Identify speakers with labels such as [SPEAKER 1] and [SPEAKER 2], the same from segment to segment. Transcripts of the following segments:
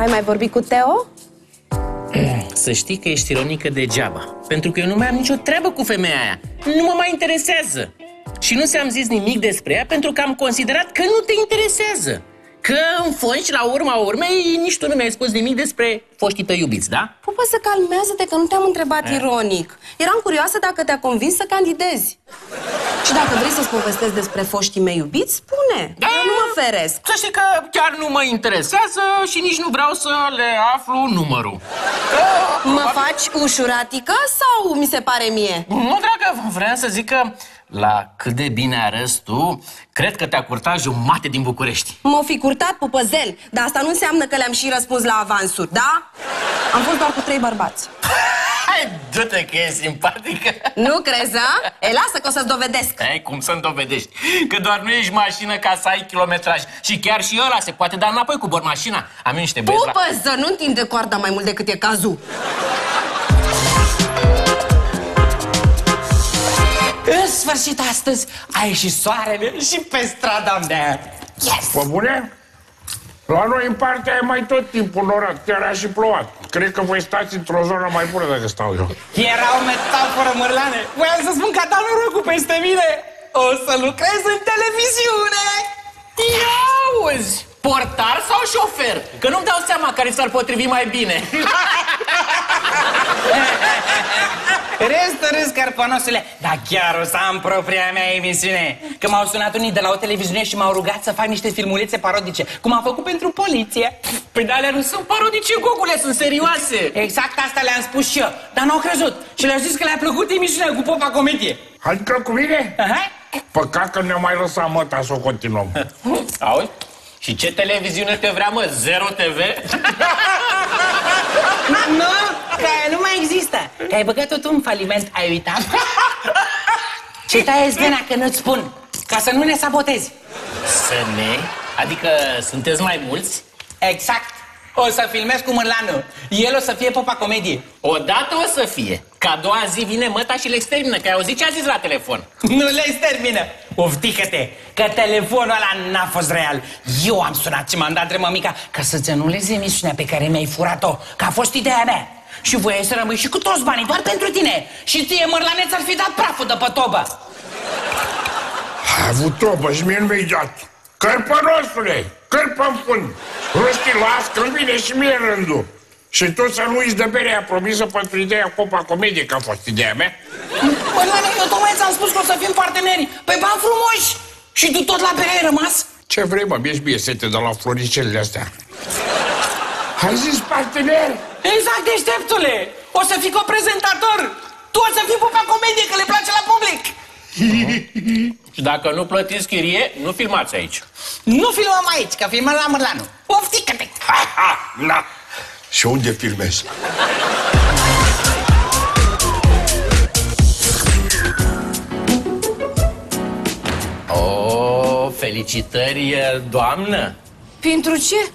[SPEAKER 1] ai mai vorbit cu Teo?
[SPEAKER 2] Să știi că ești ironică degeaba Pentru că eu nu mai am nicio treabă cu femeia aia. Nu mă mai interesează. Și nu ți-am zis nimic despre ea pentru că am considerat că nu te interesează Că în fond și la urma urmei nici tu nu mi-ai spus nimic despre foștii tăi iubiți, da?
[SPEAKER 1] Pupă, să calmează-te că nu te-am întrebat
[SPEAKER 2] Eh.
[SPEAKER 1] ironic Eram curioasă dacă te-a convins să candidezi Și dacă vrei să-ți povestesc despre foștii mei iubiți, spune
[SPEAKER 2] Da.
[SPEAKER 1] Eu nu mă feresc
[SPEAKER 2] Să știi că chiar nu mă interesează și nici nu vreau să le aflu numărul
[SPEAKER 1] Mă faci ușuratică sau mi se pare mie?
[SPEAKER 2] Nu, dragă, vreau să zic că la cât de bine arăți tu, cred că te-a curtat jumate din București.
[SPEAKER 1] M-o fi curtat pupăzel, dar asta nu înseamnă că le-am și răspuns la avansuri, da? Am fost doar cu trei bărbați
[SPEAKER 2] Hai, du-te că e simpatică.
[SPEAKER 1] Nu crezi, a? E, lasă că o să-ți dovedesc
[SPEAKER 2] Ai, cum să-mi dovedești? Că doar nu ești mașină ca să ai kilometraj. Și chiar și ăla se poate da înapoi cu bor mașina. Am eu niște băieți la...
[SPEAKER 1] Pupă, să nu întinde coarda mai mult decât e cazul
[SPEAKER 3] În sfârșit astăzi a ieșit soarele și pe strada mea. Yes!
[SPEAKER 4] Pe bune? La noi în partea e mai tot timpul norat, chiar a și plouat. Cred că voi stați într-o zonă mai bună decât stau eu.
[SPEAKER 3] Era o metaforă, Mărlane. Voiam să spun că a dat norocul peste mine. O să lucrez în televiziune.
[SPEAKER 2] Ia auzi! Portar sau șofer? Că nu-mi dau seama care s-ar potrivi mai bine.
[SPEAKER 3] Râs, râs, carponosule. Dar chiar o să am propria mea emisiune. Că m-au sunat unii de la o televiziune și m-au rugat să fac niște filmulețe parodice, cum am făcut pentru poliție.
[SPEAKER 2] Păi de alea nu sunt parodice, Gogule, sunt serioase.
[SPEAKER 3] Exact asta le-am spus și eu, dar n-au crezut. Și le-au zis că le-a plăcut emisiunea cu Popa Comedie.
[SPEAKER 4] Adică cu mine?
[SPEAKER 3] Aha.
[SPEAKER 4] Păcat că ne-a mai lăsat măta să o continuăm.
[SPEAKER 2] Auzi? Și ce televiziune te vrea, mă? Zero TV?
[SPEAKER 3] Nu, că aia nu mai există. Că ai băgat tot un faliment, ai uitat? Ce taie vena că nu-ți spun, ca să nu ne sabotezi.
[SPEAKER 2] Să ne? Adică sunteți mai mulți?
[SPEAKER 3] Exact. O să filmez cu Mărlanu. El o să fie popa comedie.
[SPEAKER 2] Odată o să fie. Că a doua zi vine măta și le extermină, că ai auzit ce a zis la telefon.
[SPEAKER 3] Nu le termină. Oftică-te, că telefonul ăla n-a fost real. Eu am sunat și m-am dat de mămica ca să-ți anulezi emisiunea pe care mi-ai furat-o, că a fost ideea mea. Și voiai să rămâi și cu toți banii, doar pentru tine. Și ție, Mărlaneț, ar fi dat praful de pe tobă.
[SPEAKER 4] A avut tobă și mie nu mi-ai dat. Cărpănosule, cărpă în fund. Rusti, las că vine și mie rândul. Și tu să nu uiți de berea promisă pentru ideea Copa Comedie, că a fost ideea mea.
[SPEAKER 3] Mărlaneț, eu tocmai ți-am spus că o să fim parteneri pe bani frumoși. Și tu tot la bere ai rămas?
[SPEAKER 4] Ce vrei, mă, ești bie sete de la floricelele astea. Ai zis partener?
[SPEAKER 3] Exact, deșteptule! O să fii coprezentator! Tu o să fii pupa comedie, că le place la public!
[SPEAKER 2] Și dacă nu plătiți chirie, nu filmați aici.
[SPEAKER 3] Nu filmăm aici, că filmăm la Mărlanu. Oftică-te!
[SPEAKER 4] Ha, ha, na. Și unde filmezi?
[SPEAKER 2] O, felicitări, doamnă!
[SPEAKER 1] Pentru ce?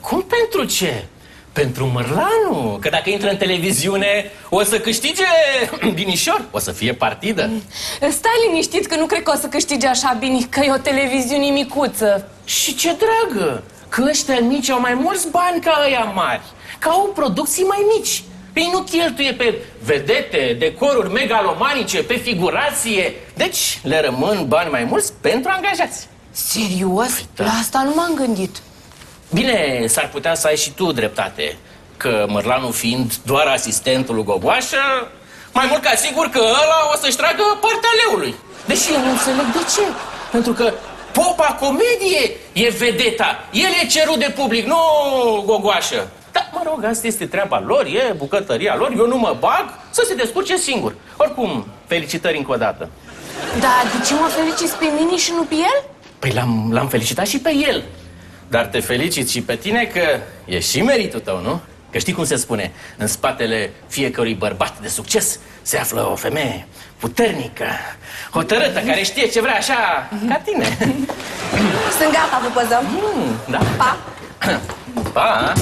[SPEAKER 2] Cum pentru ce? Pentru Mărlanu, că dacă intră în televiziune o să câștige binișor, o să fie partidă.
[SPEAKER 1] Stai liniștit că nu cred că o să câștige așa bine, că e o televiziune micuță
[SPEAKER 2] Și ce dragă, că ăștia mici au mai mulți bani ca ăia mari, că au producții mai mici. Ei nu cheltuie pe vedete, decoruri megalomanice, pe figurație. Deci le rămân bani mai mulți pentru angajați.
[SPEAKER 1] Serios?
[SPEAKER 2] da.
[SPEAKER 1] La asta nu m-am gândit
[SPEAKER 2] Bine, s-ar putea să ai și tu dreptate, că Mărlanu fiind doar asistentul lui Gogoașă, mai mult ca sigur că ăla o să-și tragă partea leului. Deși eu nu înțeleg de ce. Pentru că popa comedie e vedeta. El e cerut de public, nu Gogoașă. Dar, mă rog, asta este treaba lor, e bucătăria lor, eu nu mă bag să se descurce singur. Oricum, felicitări încă o dată.
[SPEAKER 1] Dar de ce mă feliciți pe mine și nu pe el?
[SPEAKER 2] Păi l-am, l-am felicitat și pe el. Dar te felicit și pe tine că e și meritul tău, nu? Că știi cum se spune, în spatele fiecărui bărbat de succes se află o femeie puternică, hotărâtă, care știe ce vrea așa ca tine.
[SPEAKER 1] Sunt gata, vă păzăm
[SPEAKER 2] Da.
[SPEAKER 1] Pa!
[SPEAKER 2] Pa!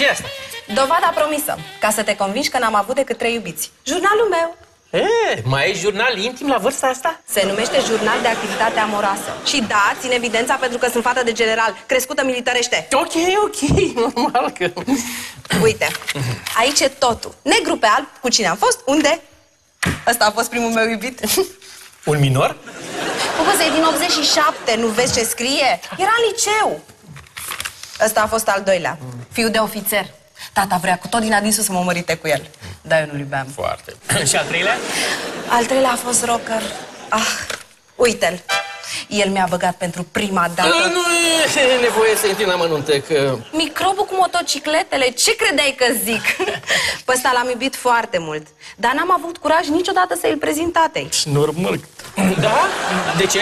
[SPEAKER 2] Ce asta?
[SPEAKER 1] Dovada promisă, ca să te convingi că n-am avut decât trei iubiți. Jurnalul meu
[SPEAKER 2] E, mai e jurnal intim la vârsta asta?
[SPEAKER 1] se numește Jurnal de Activitate Amoroasă. Și da, țin evidența pentru că sunt fată de general, crescută militărește.
[SPEAKER 2] Ok, ok, normal că...
[SPEAKER 1] Uite, aici e totul. Negru pe alb, cu cine am fost, unde? Ăsta a fost primul meu iubit.
[SPEAKER 2] Un minor?
[SPEAKER 1] Pupăță, e din 87, nu vezi ce scrie? Era în liceu. Ăsta a fost al doilea, fiu de ofițer. Tata vrea cu tot din adinsul să mă mărite cu el. Dar eu nu-l iubeam.
[SPEAKER 2] Foarte. Și al treilea?
[SPEAKER 1] Al treilea a fost rocker. Ah, uite-l. El mi-a băgat pentru prima dată.
[SPEAKER 2] Nu e nevoie să intri în amănunte, că...
[SPEAKER 1] Microbul cu motocicletele, ce credeai că zic? Pe ăsta l-am iubit foarte mult, dar n-am avut curaj niciodată să-i prezint tatei.
[SPEAKER 2] Normal. Da? De ce?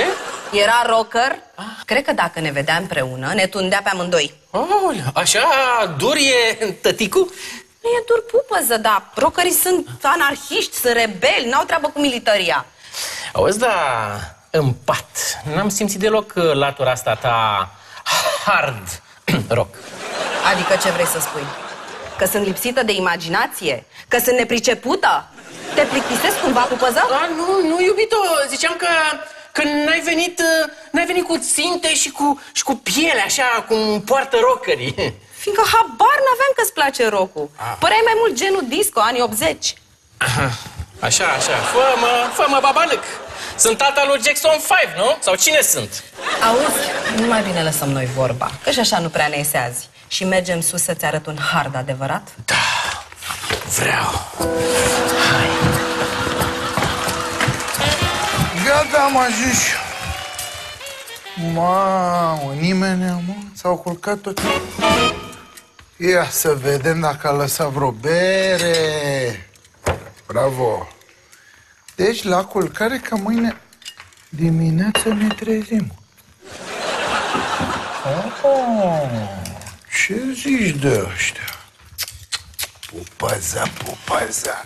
[SPEAKER 1] Era rocker, cred că dacă ne vedea împreună, ne tundea pe amândoi.
[SPEAKER 2] Oh, așa dur e tăticul?
[SPEAKER 1] Nu e dur pupăză, dar rockerii sunt anarhiști, sunt rebeli, n-au treabă cu militaria.
[SPEAKER 2] Auzi, da, în pat, n-am simțit deloc uh, latura asta ta hard rock.
[SPEAKER 1] Adică ce vrei să spui? Că sunt lipsită de imaginație? Că sunt nepricepută? Te plictisesc cumva, pupăză?
[SPEAKER 2] A, nu, nu, iubito, ziceam că, că n-ai venit, uh, n-ai venit cu ținte și cu, și cu piele, așa, cum poartă rockerii.
[SPEAKER 1] Fiindcă habar n-aveam că-ți place rock-ul. Păreai mai mult genul disco, anii 80.
[SPEAKER 2] Aha, așa, așa, fă-mă, fă-mă babalâc. Sunt tata lui Jackson 5, nu? Sau cine sunt?
[SPEAKER 1] Auzi, nu mai bine lăsăm noi vorba, că și așa nu prea ne iese azi. Și mergem sus să-ți arăt un hard adevărat?
[SPEAKER 2] Vreau.
[SPEAKER 5] Gata, am ajuns. Mamă, nimeni, mă, s-au culcat tot. Ia să vedem dacă a lăsat vreo bere. Bravo. Deci, la culcare, că mâine dimineață ne trezim. Oh, ce zici de ăștia? Pupăza, pupăza.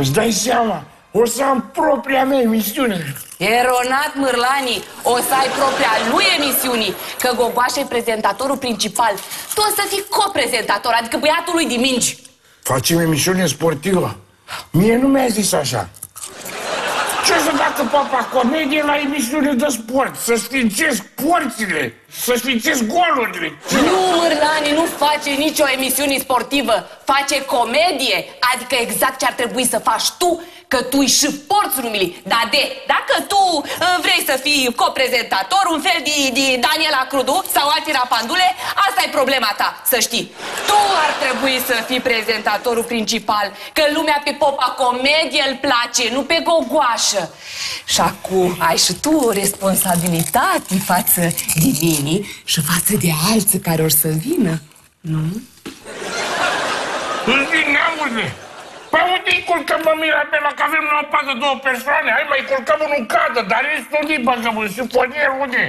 [SPEAKER 4] Îți dai seama? O să am propria mea emisiune.
[SPEAKER 6] Eronat Mârlani, o să ai propria lui emisiunii, că Gogoașa e prezentatorul principal. Tu o să fii coprezentator, adică băiatul lui Dimingi.
[SPEAKER 4] Facem emisiune sportivă. Mie nu mi-a zis așa. Ce să facă papa comedie la emisiune de sport? Să sfințesc porțile, să sfințesc golurile.
[SPEAKER 6] Nu, Mârlani, nu face nicio emisiune sportivă, face comedie, adică exact ce ar trebui să faci tu, că tu îi și porți numele. Dar de, dacă tu uh, vrei să fii coprezentator, un fel de, de Daniela Crudu sau alții rapandule, asta e problema ta, să știi. Tu ar trebui să fii prezentatorul principal, că lumea pe popa comedie îl place, nu pe gogoașă. Și acum ai și tu o responsabilitate față de mine și față de alții care or să vină.
[SPEAKER 4] Îți vin neamurile. Păi unde îi culcăm, mă, Mirabela, că avem la o pat de două persoane? Hai, mai culcăm unul în cadă, dar restul unde-i băgăm? În sifonier, unde?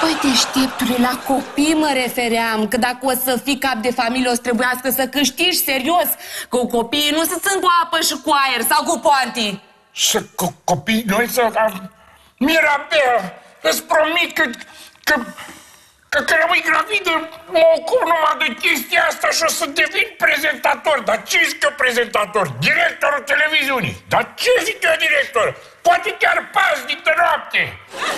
[SPEAKER 6] Păi deșteptule, la copii mă refeream, că dacă o să fii cap de familie o să trebuiască să câștigi serios, că copiii nu se țin cu apă și cu aer sau cu poanti.
[SPEAKER 4] Să co- copii, noi să... am- Mirabela, îți promit că... că că, că rămâi gravidă, mă ocup numai de chestia asta și o să devin prezentator. Dar ce zic eu prezentator? Directorul televiziunii. Dar ce zic eu director? Poate chiar paznic de noapte.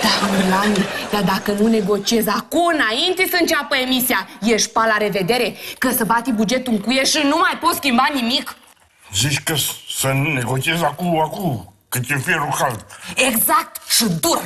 [SPEAKER 6] Da, Murlani, dar dacă nu negociezi acum, înainte să înceapă emisia, ești pa la revedere, că să bati bugetul în cuie și nu mai poți schimba nimic.
[SPEAKER 4] Zici că s- să negociez acum, acum, cât e fierul cald.
[SPEAKER 6] Exact și dur.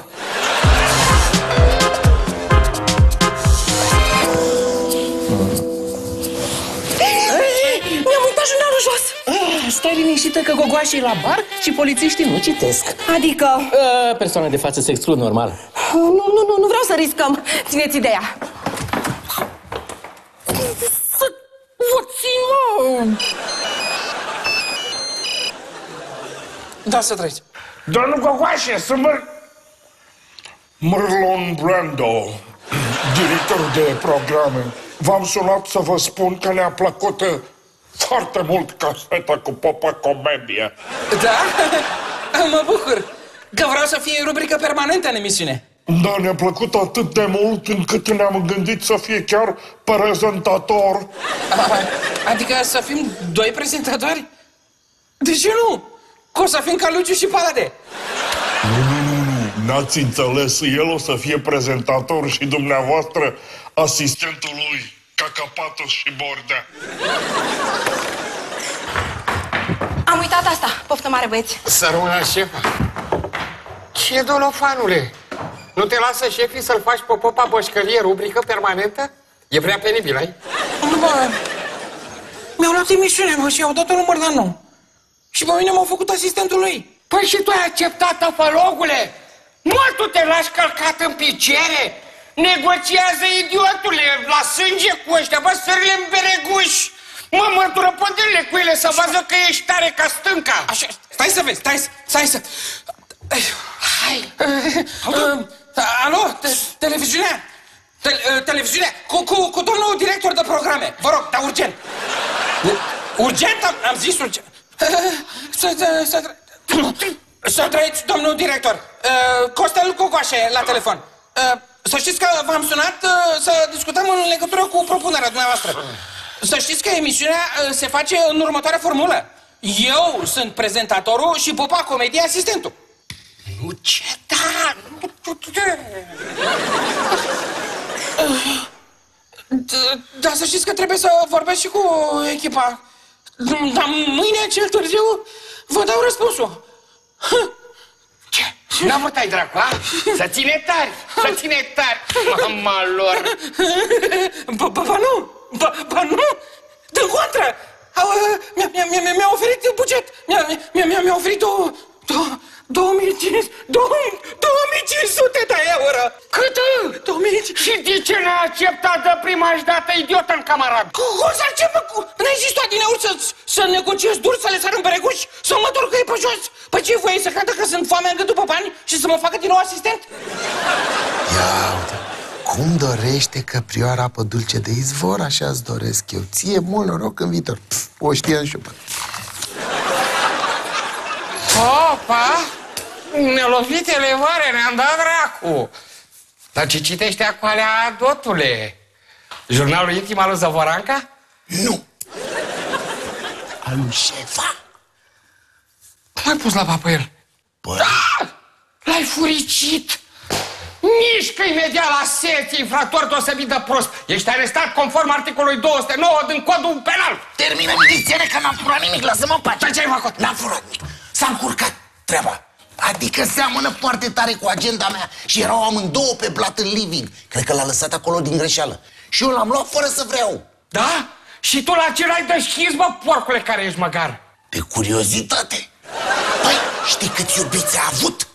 [SPEAKER 1] Uitat jurnalul jos!
[SPEAKER 2] Ah, stai liniștită că gogoașa e la bar și polițiștii nu citesc.
[SPEAKER 1] Adică...
[SPEAKER 2] Ah, persoana de față se exclud normal.
[SPEAKER 1] Nu, nu, nu, nu vreau să riscăm. Țineți ideea.
[SPEAKER 2] Să vă țin, mă!
[SPEAKER 7] Da, să trăiți.
[SPEAKER 4] Domnul Gogoașe, sunt Măr... Mărlon Brando, directorul de programe. V-am sunat să vă spun că ne-a plăcut uh, foarte mult caseta cu Popa Comedie.
[SPEAKER 7] Da? Mă bucur că vreau să fie rubrică permanentă în emisiune.
[SPEAKER 4] Da, ne-a plăcut atât de mult încât ne-am gândit să fie chiar prezentator.
[SPEAKER 7] Adică să fim doi prezentatori? De ce nu? Că o să fim ca Luciu și Palade.
[SPEAKER 4] Nu, nu, nu, nu. N-ați înțeles, el o să fie prezentator și dumneavoastră asistentul lui, Cacapatos și Bordea.
[SPEAKER 1] Am uitat asta. Poftă mare, băieți.
[SPEAKER 8] Să rămână șefa. Ce dolofanule? Nu te lasă șefii să-l faci pe popa bășcălie rubrică permanentă? E prea penibil, ai?
[SPEAKER 7] Nu, bă, mi-au luat emisiunea, mă, și au dat-o lui Mărdanu. Și pe mine m-au făcut asistentul lui.
[SPEAKER 8] Păi și tu ai acceptat, tăfălogule? Mă, tu te lași călcat în picioare? Negociază, idiotule, la sânge cu ăștia, bă, sările în bereguși. Mă, mătură pădările cu ele să vadă că ești tare ca stânca.
[SPEAKER 7] Așa, stai să vezi, stai, stai să...
[SPEAKER 8] Hai.
[SPEAKER 7] Uh, alo, te, televiziunea? Te, uh, televiziunea? Cu, cu, cu domnul director de programe. Vă rog, dar urgent. Urgent? Am, am zis urgent. Să, să, să, să trăiți, domnul director. Uh, Costel Cocoașe la telefon. Uh, să știți că v-am sunat uh, să discutăm în legătură cu propunerea dumneavoastră. Să știți că emisiunea uh, se face în următoarea formulă. Eu sunt prezentatorul și Popa Comedie asistentul.
[SPEAKER 8] Nu ce da, nu, nu,
[SPEAKER 7] D- Dar să știți că trebuie să vorbesc și cu echipa. Dar mâine cel târziu vă dau răspunsul.
[SPEAKER 8] Ce? N-am tai dracu, a? Să ține tari, să ține tari. Mama lor.
[SPEAKER 7] Ba, ba, ba nu! Ba, ba nu! Din contră! Au, Mi-a, mi-a, mi-a, mi-a oferit buget! Mi-a, mi-a, mi-a, mi-a oferit două, două, 2500, 2500 de euro!
[SPEAKER 8] Cât?
[SPEAKER 7] 2500!
[SPEAKER 8] Și de ce n-ai acceptat de prima dată, idiot în camarad?
[SPEAKER 7] Cum să acceptă? Cu... N-ai zis tu adineauri să, să negociez dur, să le sar în bereguși, să mă torc pe jos? Păi ce voie să creadă că sunt foame în după bani și să mă facă din nou asistent?
[SPEAKER 5] Ia uite, cum dorește căprioara apă dulce de izvor, așa îți doresc eu. Ție mult noroc în viitor. Pf, o știe în șupă.
[SPEAKER 8] Opa! Ne-a lovit elevare, ne-am dat dracu. Dar ce citește acolo, dotule? Jurnalul intim al lui Zăvoranca?
[SPEAKER 5] Nu! Al lui șefa?
[SPEAKER 8] Cum ai pus la papă el?
[SPEAKER 5] Păi,
[SPEAKER 8] Da! L-ai furicit! Mișcă imediat la secție, infractor deosebit de prost. Ești arestat conform articolului 209 din codul penal.
[SPEAKER 5] termină milițiene că n-am furat nimic, lasă-mă în pace.
[SPEAKER 8] Dar ce ai făcut?
[SPEAKER 5] N-am furat nimic. S-a încurcat treaba. Adică seamănă foarte tare cu agenda mea și erau amândouă pe blat în living. Cred că l-a lăsat acolo din greșeală. Și eu l-am luat fără să vreau.
[SPEAKER 8] Da? Și tu la ce l-ai de schiz, bă, porcule care ești măgar?
[SPEAKER 5] De curiozitate. Păi, știi câți iubiți a avut?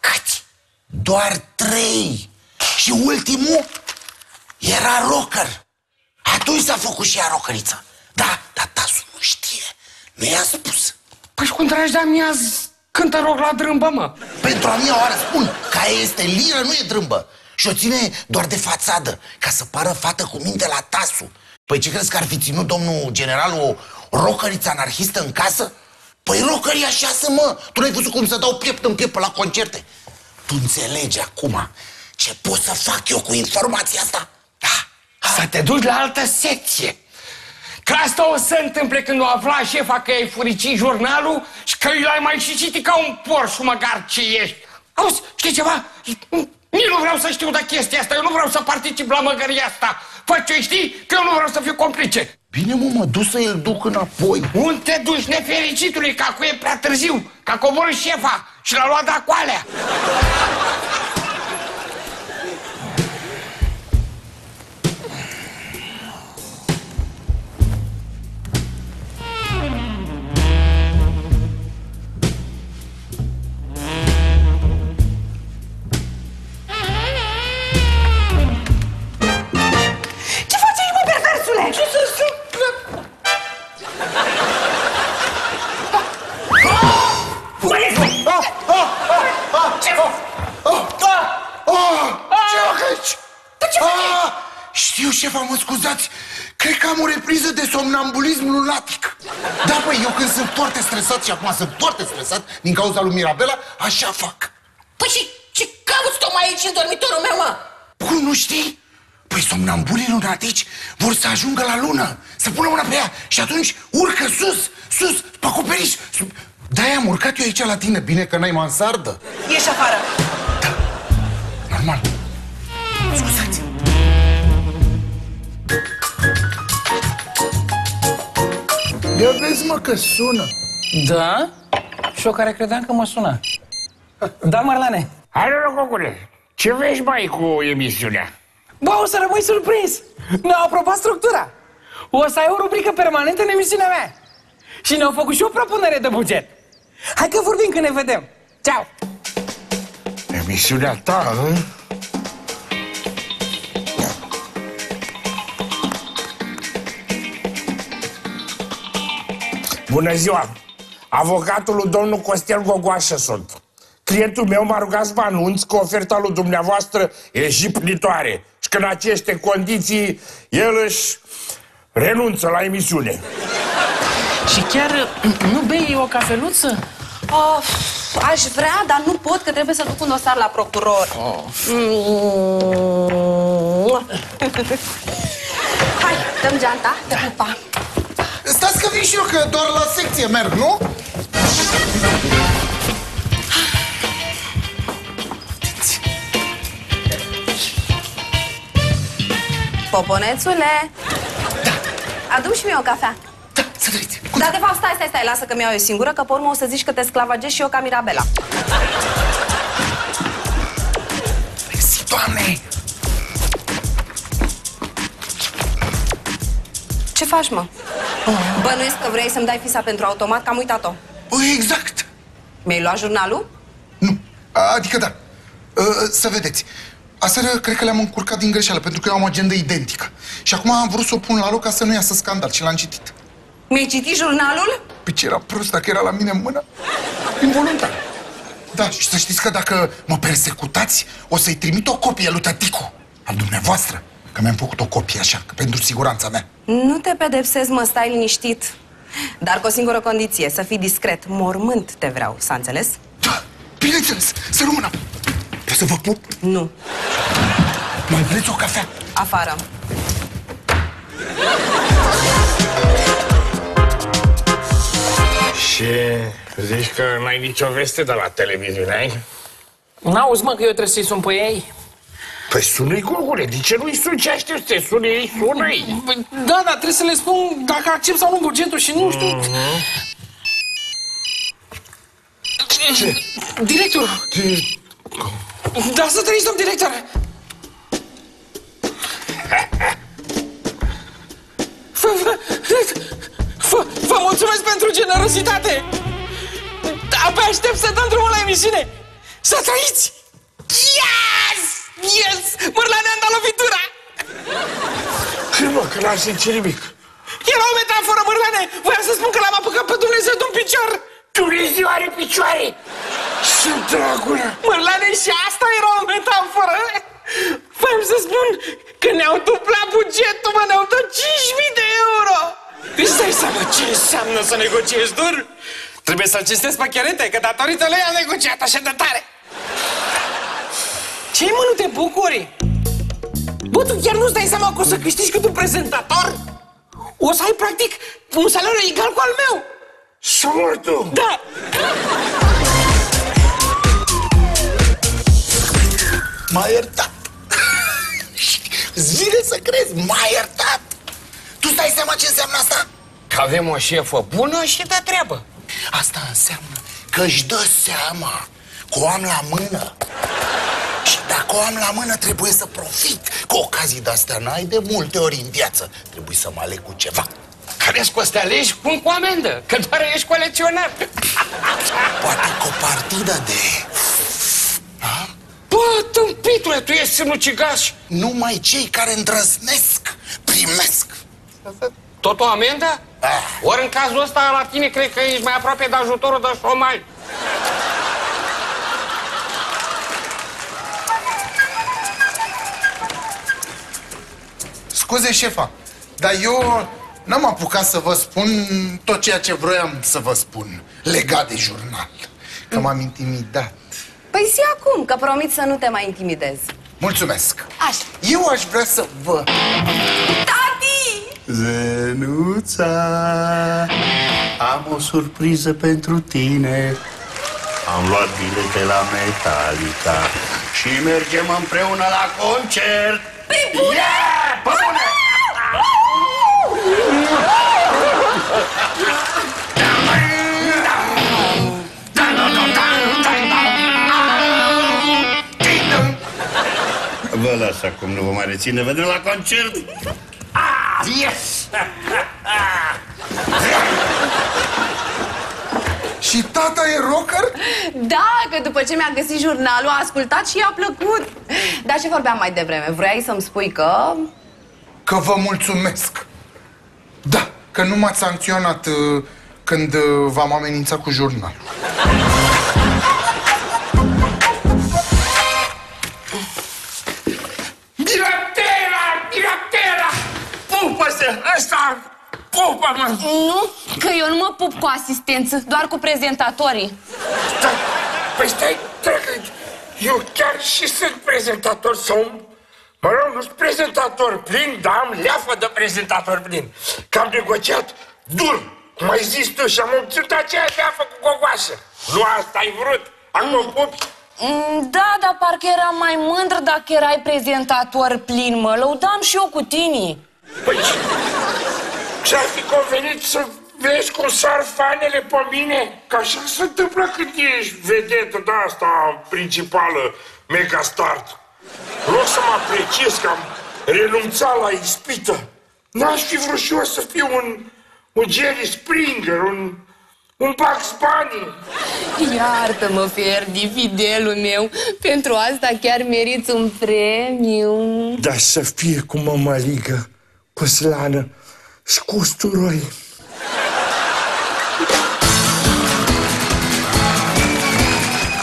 [SPEAKER 5] Câți? Doar trei. Și ultimul era rocker. Atunci s-a făcut și ea rockerița. Da, dar tasul nu știe. Nu i-a spus.
[SPEAKER 8] Păi și cum dragi de amiaz cântă rog la drâmbă, mă.
[SPEAKER 5] Pentru a mea oară spun că aia este liră, nu e drâmbă. Și o ține doar de fațadă, ca să pară fată cu minte la tasul. Păi ce crezi că ar fi ținut domnul general o rocăriță anarhistă în casă? Păi rocării așa să mă! Tu n-ai văzut cum să dau piept în piept la concerte? Tu înțelegi acum ce pot să fac eu cu informația asta? Da?
[SPEAKER 8] Să te duci la altă secție. Că asta o să întâmple când o afla șefa că ai furicit jurnalul și că l-ai mai și citit ca un porș măgar ce ești. Auzi, știi ceva? Nici nu vreau să știu de chestia asta, eu nu vreau să particip la măgăria asta. Fă ce știi, că eu nu vreau să fiu complice.
[SPEAKER 5] Bine, mă, mă duc să îl duc înapoi.
[SPEAKER 8] Unde te duci, nefericitului, că acum e prea târziu, că a coborât șefa și l-a luat de acoalea.
[SPEAKER 5] Din cauza lui Mirabela, așa fac.
[SPEAKER 6] Păi și ce cauți tocmai aici?
[SPEAKER 2] aici în dormitorul meu, mă?
[SPEAKER 5] Cum nu știi? Păi somnambulii lunatici vor să ajungă la lună, să pună mâna pe ea și atunci urcă sus, sus, pe acoperiș. Sub- De-aia am urcat eu aici la tine, bine că n-ai mansardă.
[SPEAKER 1] Ieși afară.
[SPEAKER 5] Normal. Scuzați. Ia vezi, mă, că sună.
[SPEAKER 7] Da? Și eu care credeam că mă sună. Da, Marlane?
[SPEAKER 4] Hai, Rococule, ce vezi mai cu emisiunea?
[SPEAKER 7] Bă, o să rămâi surprins! Ne-au aprobat structura! O să ai o rubrică permanentă în emisiunea mea! Și ne-au făcut și o propunere de buget! Hai că vorbim când ne vedem! Ceau!
[SPEAKER 4] Emisiunea ta, hă? Bună ziua! Avocatul lui domnul Costel Gogoașă sunt. Clientul meu m-a rugat să vă anunț că oferta lui dumneavoastră e jiplitoare și că în aceste condiții el își renunță la emisiune.
[SPEAKER 2] Și chiar nu bei o cafeluță?
[SPEAKER 1] Oh, aș vrea, dar nu pot, că trebuie să duc un dosar la procuror. Mm. Hai, dăm geanta, te pupa.
[SPEAKER 5] Stați că vin și eu, că doar la secție merg, nu?
[SPEAKER 1] Poponețule! Da. Adu și mie o cafea.
[SPEAKER 5] Da, să trăiți.
[SPEAKER 1] Dar de fapt, stai, stai, stai, lasă că mi-au eu singură, că pe urmă o să zici că te sclavagezi și eu ca Mirabela.
[SPEAKER 5] Mersi, doamne!
[SPEAKER 1] Ce faci, mă? Bănuiesc că vrei să-mi dai fisa pentru automat, că am uitat-o.
[SPEAKER 5] Păi, exact.
[SPEAKER 1] Mi-ai luat jurnalul?
[SPEAKER 5] Nu, adică da. Uh, Să vedeți. Aseară cred că le-am încurcat din greșeală, pentru că eu am o agendă identică. Și acum am vrut să o pun la loc ca să nu iasă scandal și l-am citit.
[SPEAKER 1] Mi-ai citit jurnalul?
[SPEAKER 5] Păi ce era prost dacă era la mine în mână? Involuntar. Da, și să știți că dacă mă persecutați, o să-i trimit o copie lui tăticu, al dumneavoastră. Că mi-am făcut o copie așa, că pentru siguranța mea.
[SPEAKER 1] Nu te pedepsezi, mă, stai liniștit. Dar cu o singură condiție, să fii discret. Mormânt te vreau, s-a înțeles?
[SPEAKER 5] Da, bineînțeles, să rămână. Pot să vă pup?
[SPEAKER 1] Nu.
[SPEAKER 5] Mai vreți o cafea?
[SPEAKER 1] Afară.
[SPEAKER 4] Și zici că n-ai nicio veste de la televiziune, ai?
[SPEAKER 7] N-auzi, mă, că eu trebuie să-i sun pe ei?
[SPEAKER 4] Păi sună-i, Gurgule, de ce nu-i suni ce aștept să te suni ei? Sună-i!
[SPEAKER 7] Păi, Da, dar trebuie să le spun dacă accept sau nu bugetul și nu știu...
[SPEAKER 5] Ce?
[SPEAKER 7] Directorul!
[SPEAKER 5] Ce?
[SPEAKER 7] Da, să trăiți, domn director! Vă, vă, vă, vă mulțumesc pentru generositate! Abia aștept să dăm drumul la emisiune! Să trăiți! Yes! Yes! Mărlane am dat lovitura!
[SPEAKER 4] Ce mă, că n-am simțit nimic.
[SPEAKER 7] Era o metaforă, Mărlane! Voiam să spun că l-am apucat pe Dumnezeu de un picior!
[SPEAKER 4] Dumnezeu are picioare! Sunt dragulă!
[SPEAKER 7] Mărlane, și asta era o metaforă! Voiam să spun că ne-au dublat bugetul, mă, ne-au dat 5.000 de euro! Îți dai seama ce înseamnă să negociezi dur? Trebuie să-l cinstesc pe Cherete, că datorită lui a negociat așa de tare! Ce mă, nu te bucuri? Bă, tu chiar nu-ți dai seama că o să câștigi cât un prezentator? O să ai, practic, un salariu egal cu al meu!
[SPEAKER 4] Să mor tu!
[SPEAKER 7] Da!
[SPEAKER 5] M-a iertat. Îți vine să crezi, m-a iertat. Tu stai seama ce înseamnă asta?
[SPEAKER 8] Că avem o șefă bună și de treabă.
[SPEAKER 5] Asta înseamnă că își dă seama că o am la mână. Și dacă o am la mână, trebuie să profit. Că ocazii de-astea n-ai de multe ori în viață. Trebuie să mă aleg cu ceva.
[SPEAKER 8] Crezi că o să te alegi cum cu amendă, că doar ești colecționar.
[SPEAKER 5] Poate cu o partidă de...
[SPEAKER 8] Bă, tâmpitule, tu ești sinucigaș.
[SPEAKER 5] Numai cei care îndrăznesc primesc.
[SPEAKER 8] Tot o amendă?
[SPEAKER 5] Ah.
[SPEAKER 8] Ori în cazul ăsta la tine cred că ești mai aproape de ajutorul de șomai.
[SPEAKER 5] Scuze, șefa, dar eu n-am apucat să vă spun tot ceea ce vroiam să vă spun legat de jurnal. Că m-am intimidat.
[SPEAKER 1] Păi zi acum, că promit să nu te mai intimidez.
[SPEAKER 5] Mulțumesc.
[SPEAKER 1] Așa.
[SPEAKER 5] Eu aș vrea să vă...
[SPEAKER 1] Tati!
[SPEAKER 9] Zenuța, am o surpriză pentru tine. Am luat bilete la Metallica și mergem împreună la concert. Pe bune! Yeah! Pe bune! Vă las acum, nu vă mai reține. Vedem la concert! Ah, yes!
[SPEAKER 5] Și tata e rocker?
[SPEAKER 1] Da, că după ce mi-a găsit jurnalul, a ascultat și i-a plăcut. Dar ce vorbeam mai devreme? Vrei să-mi spui că...
[SPEAKER 5] Că vă mulțumesc. Da, că nu m-ați sancționat uh, când uh, v-am amenințat cu jurnal.
[SPEAKER 4] Bilatera! Bilatera! Pupă-se! Ăsta! Pupă-mă!
[SPEAKER 6] Nu, că eu nu mă pup cu asistență, doar cu prezentatorii.
[SPEAKER 4] Stai, păi stai, dragă, eu chiar și sunt prezentator sau... Mă rog, nu sunt prezentator plin, dar am leafă de prezentator plin. Că am negociat dur, cum ai zis tu, și am obținut aceeași leafă cu gogoașă. Nu asta ai vrut? Acum mă pupi?
[SPEAKER 6] Mm, Da, dar parcă eram mai mândră dacă erai prezentator plin, mă lăudam și eu cu tine.
[SPEAKER 4] Păi, ce-ar fi convenit să vezi cum sar fanele pe mine? Că așa se întâmplă când ești vedetă de asta principală, mega start. În loc să mă apreciez că am renunțat la ispită, n-aș fi vrut și eu să fiu un, un Jerry Springer, un, un Bugs Bunny.
[SPEAKER 6] Iartă-mă, Ferdi, fidelul meu, pentru asta chiar meriți un premiu.
[SPEAKER 4] Dar să fie cu mămăligă, cu slană și cu usturoi.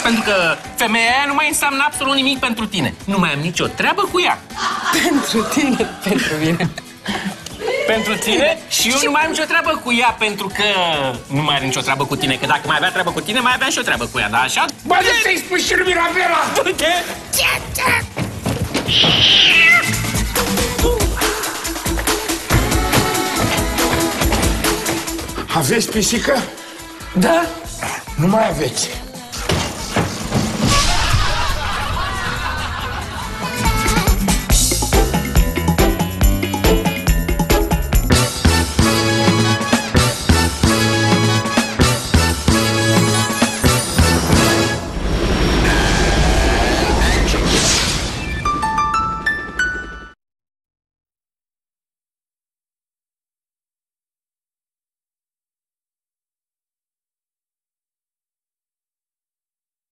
[SPEAKER 2] Pentru că femeia aia nu mai înseamnă absolut nimic pentru tine. Nu mai am nicio treabă cu ea.
[SPEAKER 6] Pentru tine, pentru mine.
[SPEAKER 2] Pentru tine și eu nu mai am nicio treabă cu ea pentru că nu mai are nicio treabă cu tine. Că dacă mai avea treabă cu tine, mai avea și o treabă cu ea, da? Așa?
[SPEAKER 4] Bă, de să-i spui și lui Miravera!
[SPEAKER 2] Du-te!
[SPEAKER 4] Aveți pisică?
[SPEAKER 2] Da?
[SPEAKER 4] Nu mai aveți.